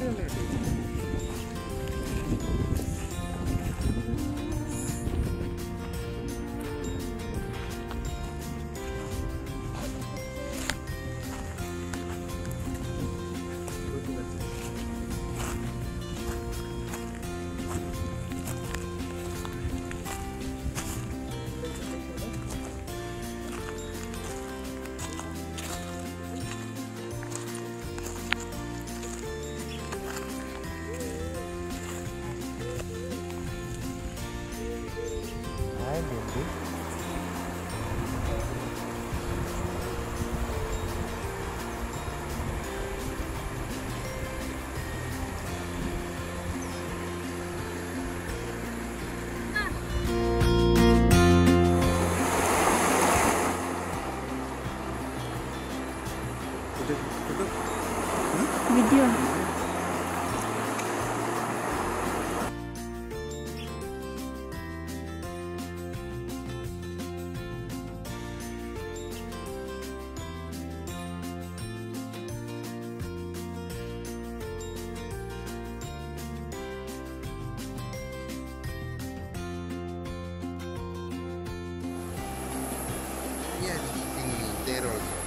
you. Видео. Yes, you can